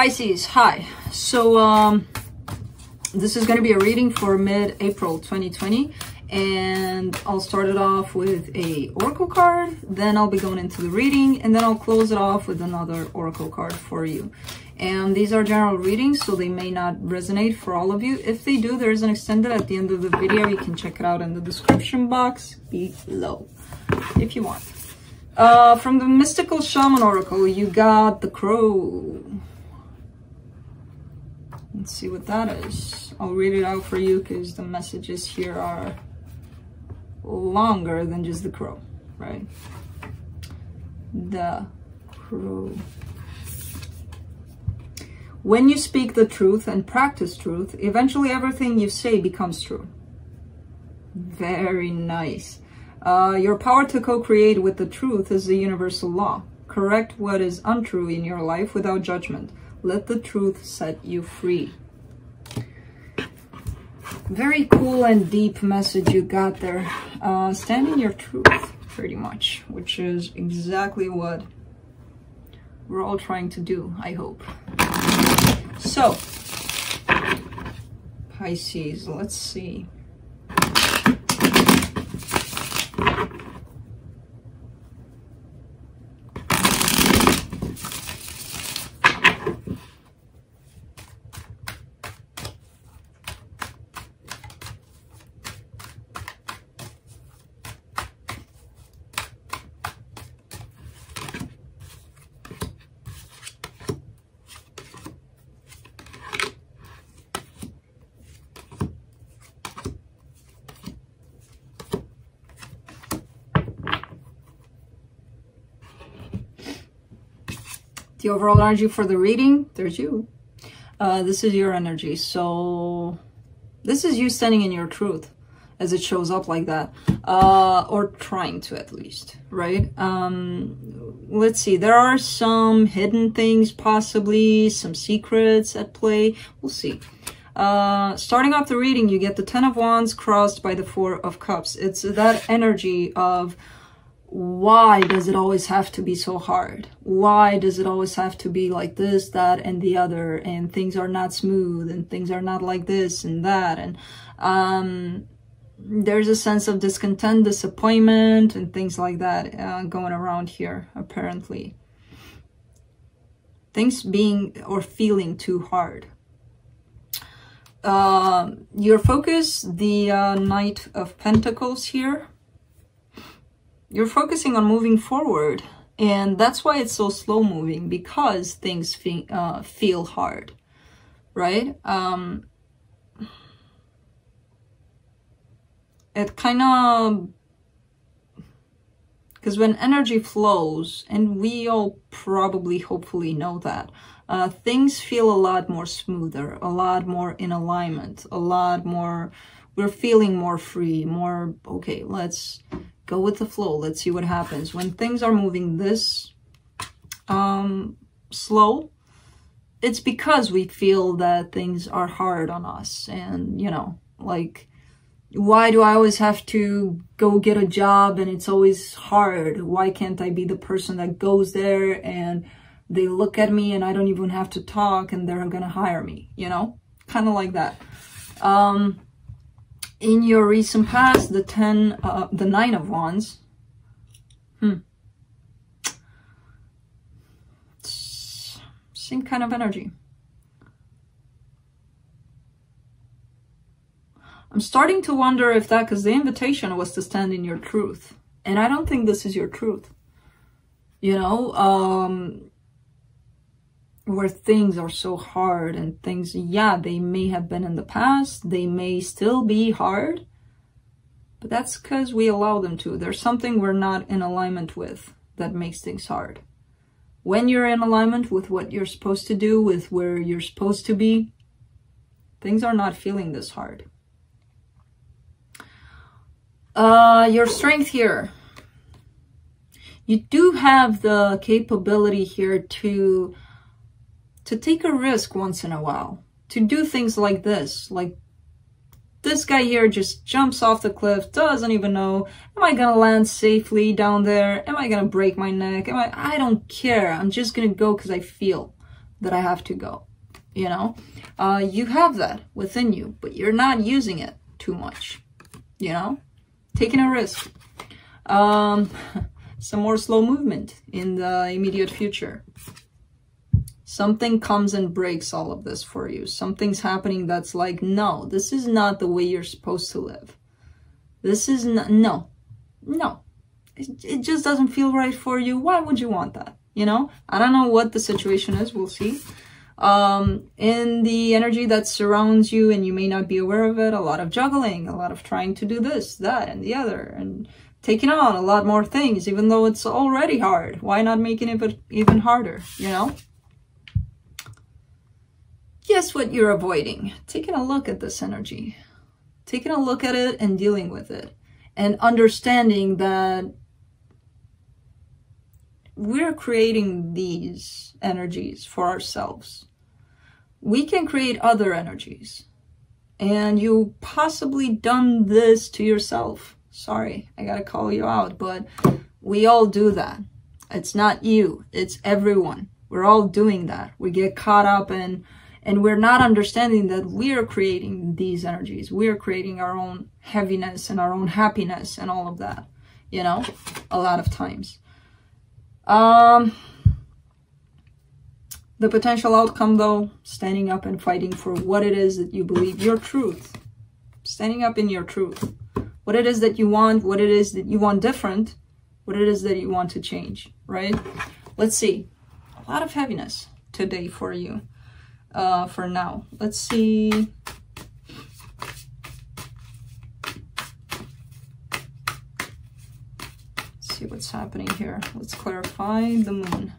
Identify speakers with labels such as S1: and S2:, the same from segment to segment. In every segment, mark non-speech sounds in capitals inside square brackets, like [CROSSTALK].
S1: Pisces, hi. So um, this is going to be a reading for mid-April 2020 and I'll start it off with a oracle card then I'll be going into the reading and then I'll close it off with another oracle card for you. And these are general readings so they may not resonate for all of you. If they do there is an extended at the end of the video. You can check it out in the description box below if you want. Uh, from the mystical shaman oracle you got the crow let's see what that is I'll read it out for you because the messages here are longer than just the crow, right? The crow. When you speak the truth and practice truth, eventually everything you say becomes true. Very nice. Uh, your power to co-create with the truth is the universal law. Correct what is untrue in your life without judgment. Let the truth set you free. Very cool and deep message you got there. Uh, stand in your truth, pretty much, which is exactly what we're all trying to do, I hope. So, Pisces, let's see. The overall energy for the reading, there's you. Uh, this is your energy. So this is you standing in your truth as it shows up like that. Uh, or trying to at least, right? Um, let's see. There are some hidden things, possibly some secrets at play. We'll see. Uh, starting off the reading, you get the Ten of Wands crossed by the Four of Cups. It's that energy of why does it always have to be so hard? Why does it always have to be like this, that, and the other, and things are not smooth, and things are not like this and that, and um, there's a sense of discontent, disappointment, and things like that uh, going around here, apparently. Things being or feeling too hard. Uh, your focus, the uh, Knight of Pentacles here, you're focusing on moving forward and that's why it's so slow moving because things fe uh, feel hard right? Um it kind of because when energy flows and we all probably hopefully know that uh, things feel a lot more smoother a lot more in alignment a lot more we're feeling more free more okay let's go with the flow. Let's see what happens. When things are moving this um, slow, it's because we feel that things are hard on us. And, you know, like, why do I always have to go get a job and it's always hard? Why can't I be the person that goes there and they look at me and I don't even have to talk and they're going to hire me, you know? Kind of like that. Um, in your recent past, the 10, uh, the 9 of Wands, hmm, same kind of energy. I'm starting to wonder if that, because the invitation was to stand in your truth. And I don't think this is your truth. You know, um, where things are so hard and things, yeah, they may have been in the past, they may still be hard, but that's because we allow them to. There's something we're not in alignment with that makes things hard. When you're in alignment with what you're supposed to do, with where you're supposed to be, things are not feeling this hard. Uh, your strength here. You do have the capability here to to take a risk once in a while, to do things like this, like this guy here just jumps off the cliff, doesn't even know, am I gonna land safely down there? Am I gonna break my neck? Am I, I don't care. I'm just gonna go because I feel. that I have to go. You know, uh, you have that within you, but you're not using it too much. You know, taking a risk. Um, [LAUGHS] some more slow movement in the immediate future. Something comes and breaks all of this for you. Something's happening that's like, no, this is not the way you're supposed to live. This is not, no, no. It, it just doesn't feel right for you. Why would you want that? You know, I don't know what the situation is. We'll see. Um, in the energy that surrounds you and you may not be aware of it, a lot of juggling, a lot of trying to do this, that, and the other, and taking on a lot more things, even though it's already hard. Why not making it even harder, you know? Guess what you're avoiding? Taking a look at this energy. Taking a look at it and dealing with it. And understanding that we're creating these energies for ourselves. We can create other energies. And you possibly done this to yourself. Sorry, I gotta call you out, but we all do that. It's not you, it's everyone. We're all doing that. We get caught up in, and we're not understanding that we are creating these energies. We are creating our own heaviness and our own happiness and all of that, you know, a lot of times. Um, the potential outcome, though, standing up and fighting for what it is that you believe, your truth. Standing up in your truth. What it is that you want, what it is that you want different, what it is that you want to change, right? Let's see. A lot of heaviness today for you, uh, for now. Let's see see what's happening here. Let's clarify the moon.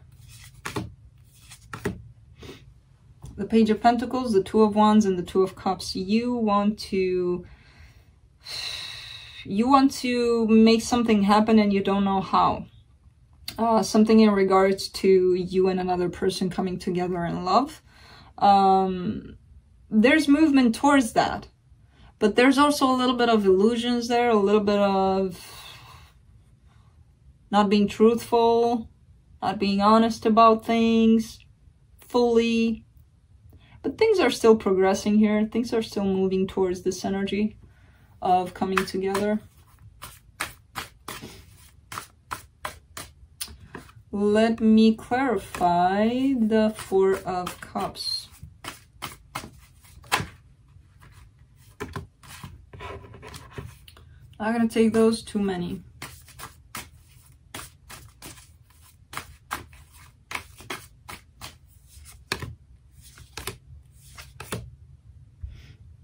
S1: The Page of Pentacles, the Two of Wands, and the Two of Cups. You want to... You want to make something happen and you don't know how. Uh, something in regards to you and another person coming together in love. Um, there's movement towards that. But there's also a little bit of illusions there, a little bit of not being truthful, not being honest about things fully. But things are still progressing here. Things are still moving towards this energy of coming together. Let me clarify the Four of Cups. Going to take those too many.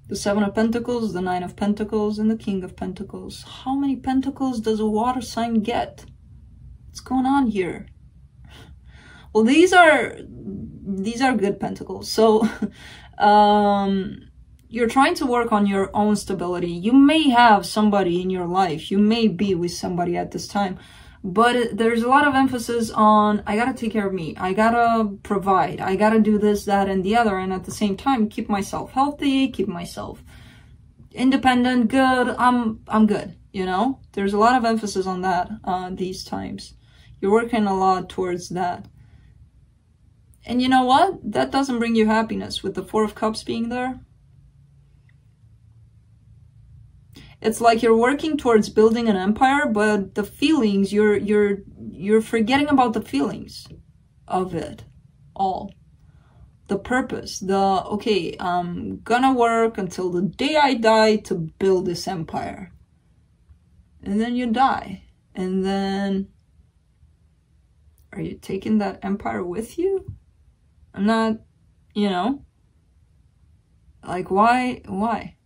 S1: the Seven of Pentacles, the Nine of Pentacles, and the King of Pentacles. How many pentacles does a water sign get? What's going on here? Well, these are these are good pentacles. So [LAUGHS] um, you're trying to work on your own stability. You may have somebody in your life. You may be with somebody at this time. But there's a lot of emphasis on i gotta take care of me. I gotta provide. I gotta do this that and the other. And at the same time keep myself healthy keep myself independent good. I'm i'm good you know? There's a lot of emphasis on that uh, these times. You're working a lot towards that. And you know what? That doesn't bring you happiness with the four of cups being there it's like you're working towards building an empire but the feelings you're you're you're forgetting about the feelings of it all. The purpose the okay i'm gonna work until the day i die to build this empire. And then you die. And then are you taking that empire with you? I'm not you know? Like why why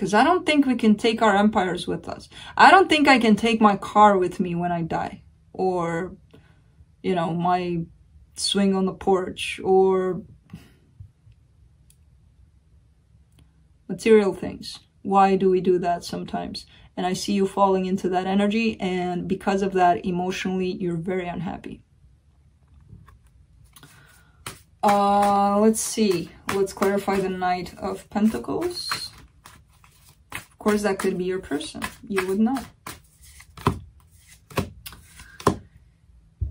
S1: because I don't think we can take our empires with us. I don't think I can take my car with me when I die. Or, you know, my swing on the porch. Or material things. Why do we do that sometimes? And I see you falling into that energy. And because of that, emotionally, you're very unhappy. Uh, let's see. Let's clarify the Knight of Pentacles course, that could be your person. You would know.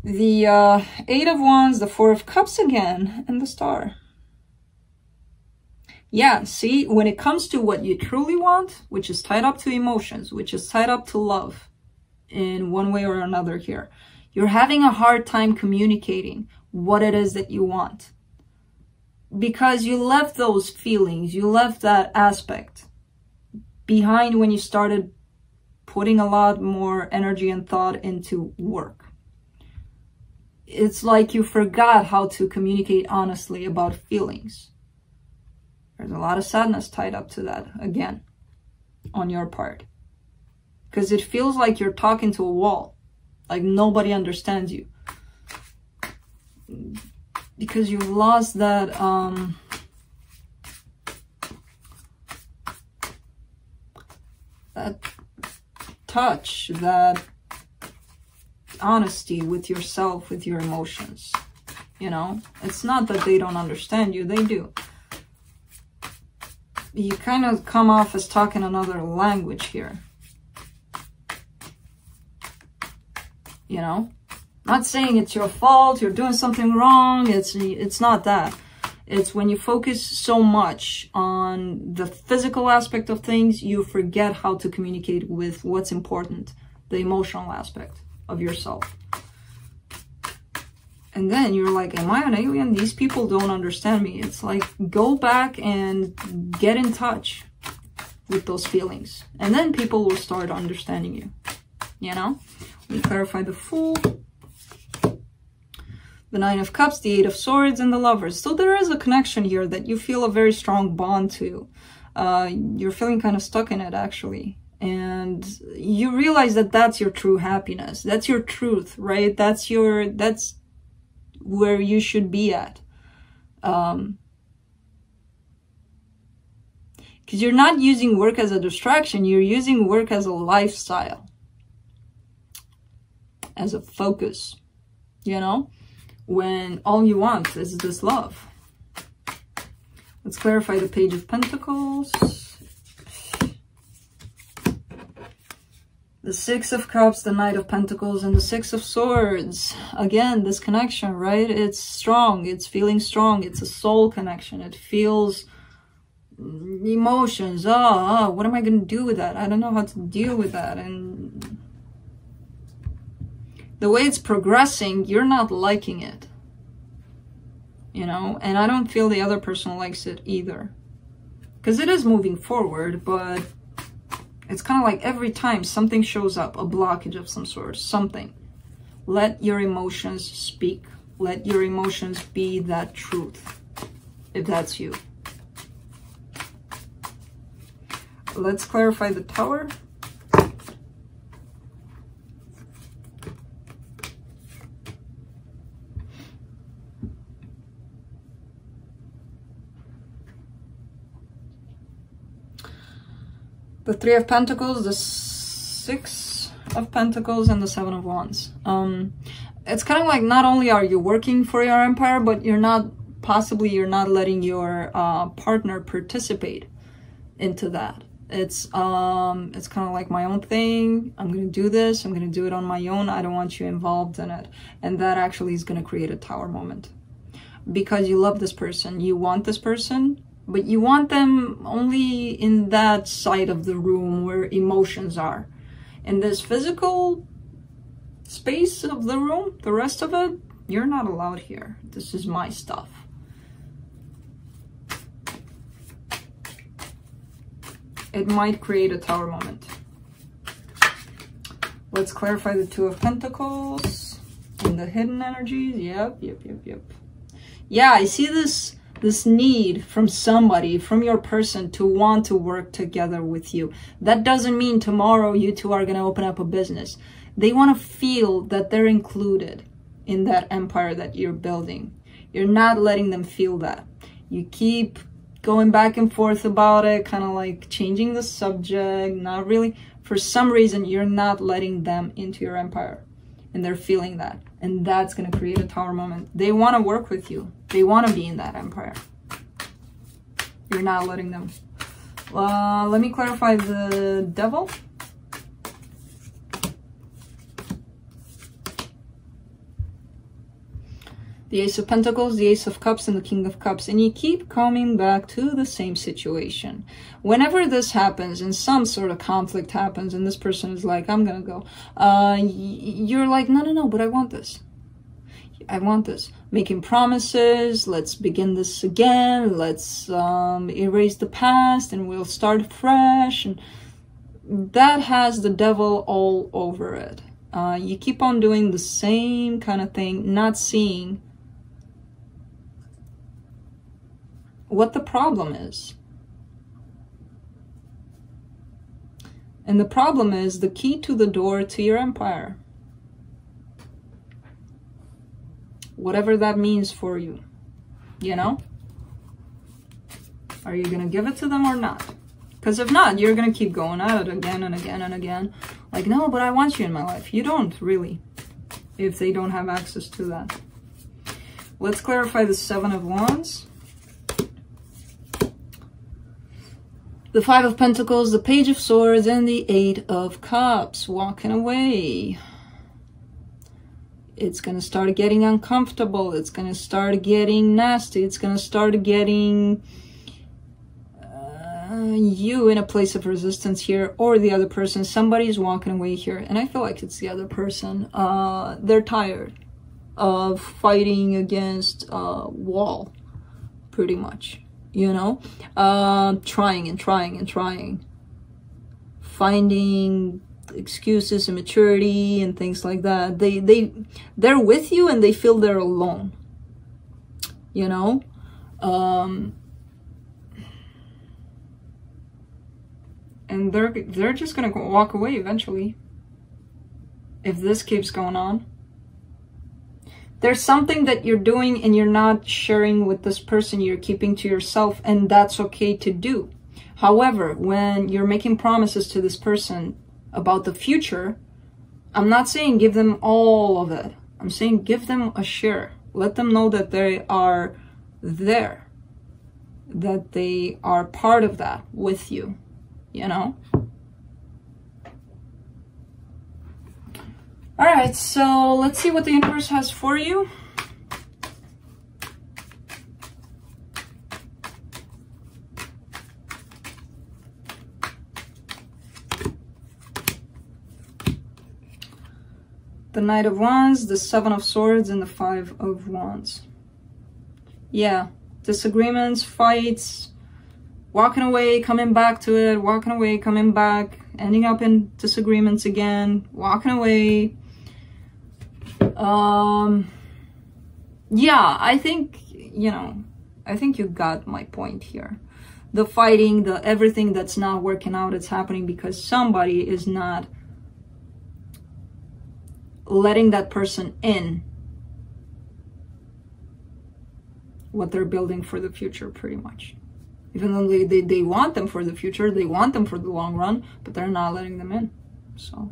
S1: The uh, Eight of Wands, the Four of Cups again, and the Star. Yeah, see, when it comes to what you truly want, which is tied up to emotions, which is tied up to love in one way or another here, you're having a hard time communicating what it is that you want. Because you left those feelings, you left that aspect behind when you started putting a lot more energy and thought into work. It's like you forgot how to communicate honestly about feelings there's a lot of sadness tied up to that, again, on your part. Because it feels like you're talking to a wall. Like nobody understands you. Because you've lost that, um... That touch, that honesty with yourself, with your emotions. You know? It's not that they don't understand you, they do you kind of come off as talking another language here. You know? Not saying it's your fault, you're doing something wrong, it's, it's not that. It's when you focus so much on the physical aspect of things, you forget how to communicate with what's important, the emotional aspect of yourself. And then you're like, am I an alien? These people don't understand me. It's like, go back and get in touch with those feelings. And then people will start understanding you. You know? Me clarify the Fool. The Nine of Cups, the Eight of Swords, and the Lovers. So there is a connection here that you feel a very strong bond to. Uh, you're feeling kind of stuck in it, actually. And you realize that that's your true happiness. That's your truth, right? That's your, that's where you should be at. Um, because you're not using work as a distraction, you're using work as a lifestyle, as a focus, you know, when all you want is this love. Let's clarify the Page of Pentacles. the Six of Cups, the Knight of Pentacles, and the Six of Swords. Again, this connection, right? It's strong. It's feeling strong. It's a soul connection. It feels emotions. Oh, oh what am I going to do with that? I don't know how to deal with that. And the way it's progressing, you're not liking it. You know? And I don't feel the other person likes it either. Because it is moving forward, but it's kind of like every time something shows up, a blockage of some sort, something. Let your emotions speak. Let your emotions be that truth, if that's you. Let's clarify the tower. The Three of Pentacles, the Six of Pentacles, and the Seven of Wands. Um, it's kind of like not only are you working for your empire, but you're not, possibly you're not letting your uh, partner participate into that. It's um, it's kind of like my own thing. I'm gonna do this. I'm gonna do it on my own. I don't want you involved in it, and that actually is gonna create a tower moment because you love this person. You want this person, but you want them only in that side of the room where emotions are. In this physical space of the room, the rest of it, you're not allowed here. This is my stuff. It might create a tower moment. Let's clarify the Two of Pentacles and the hidden energies. Yep, yep, yep, yep. Yeah, I see this this need from somebody, from your person to want to work together with you. That doesn't mean tomorrow you two are going to open up a business. They want to feel that they're included in that empire that you're building. You're not letting them feel that. You keep going back and forth about it, kind of like changing the subject, not really. For some reason, you're not letting them into your empire and they're feeling that. And that's going to create a tower moment. They want to work with you. They want to be in that empire. You're not letting them. Uh, let me clarify the devil. The Ace of Pentacles, the Ace of Cups, and the King of Cups. And you keep coming back to the same situation. Whenever this happens and some sort of conflict happens and this person is like, I'm gonna go, uh, you're like, no, no, no, but I want this. I want this. Making promises, let's begin this again, let's um, erase the past and we'll start fresh. And that has the devil all over it. Uh, you keep on doing the same kind of thing, not seeing what the problem is. And the problem is the key to the door to your empire. Whatever that means for you, you know? Are you going to give it to them or not? Because if not, you're going to keep going at it again and again and again. Like, no, but I want you in my life. You don't, really, if they don't have access to that. Let's clarify the Seven of Wands. The Five of Pentacles, the Page of Swords, and the Eight of Cups. Walking away. It's going to start getting uncomfortable. It's going to start getting nasty. It's going to start getting uh, you in a place of resistance here or the other person. Somebody's walking away here. And I feel like it's the other person. Uh, they're tired of fighting against a wall, pretty much you know? Uh, trying and trying and trying. Finding excuses and maturity and things like that. They they they're with you and they feel they're alone. You know? Um and they're they're just gonna walk away eventually. If this keeps going on there's something that you're doing and you're not sharing with this person, you're keeping to yourself, and that's okay to do. However, when you're making promises to this person about the future, I'm not saying give them all of it. I'm saying give them a share. Let them know that they are there, that they are part of that with you, you know? All right, so let's see what the universe has for you. The Knight of Wands, the Seven of Swords, and the Five of Wands. Yeah, disagreements, fights, walking away, coming back to it, walking away, coming back, ending up in disagreements again, walking away, um, yeah, I think, you know, I think you got my point here. The fighting, the everything that's not working out, it's happening because somebody is not letting that person in what they're building for the future pretty much even though they, they, they want them for the future they want them for the long run but they're not letting them in so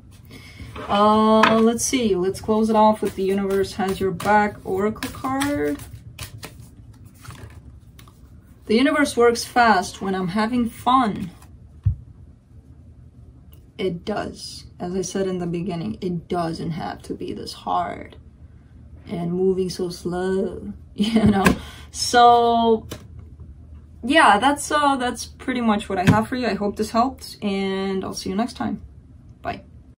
S1: uh, let's see. Let's close it off with the universe has your back oracle card. The universe works fast when I'm having fun. It does. As I said in the beginning, it doesn't have to be this hard and moving so slow, [LAUGHS] you know? So yeah, that's uh that's pretty much what I have for you. I hope this helped and I'll see you next time. Bye.